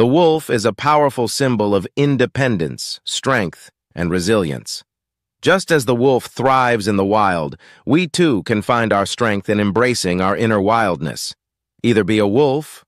The wolf is a powerful symbol of independence, strength, and resilience. Just as the wolf thrives in the wild, we too can find our strength in embracing our inner wildness. Either be a wolf